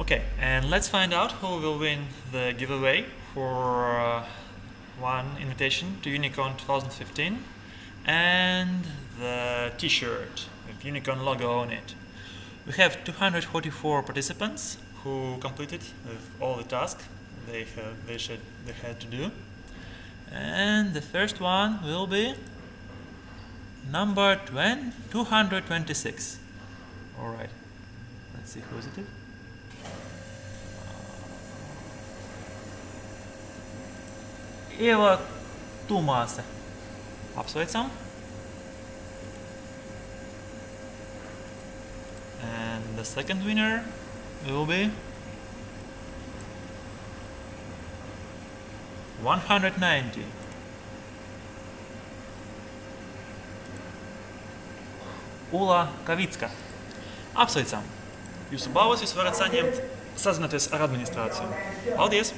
Okay, and let's find out who will win the giveaway for uh, one invitation to Unicon 2015 and the t-shirt with Unicon logo on it. We have 244 participants who completed all the tasks they have they should they had to do. And the first one will be number 20, 226. All right. Let's see who is it. Ieva Tumāse. Apsveicam. And the second winner will be 190. Ulla Kavicka. Apsveicam! Jūsu balvas jūs varat saņemt sazinoties ar administrāciju. Paldies!